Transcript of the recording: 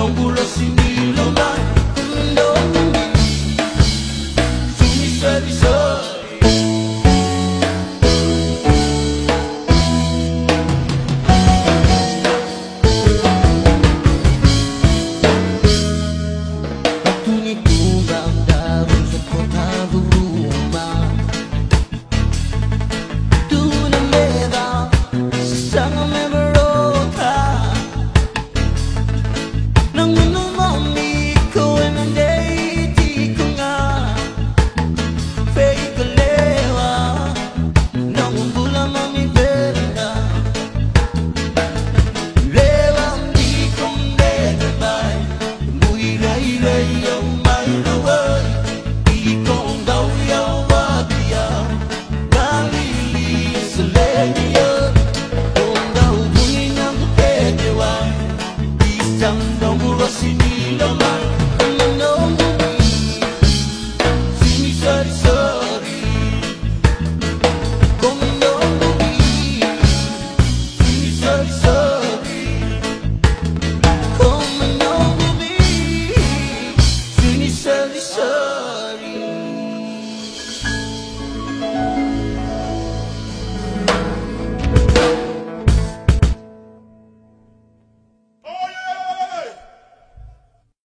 tão burro assim.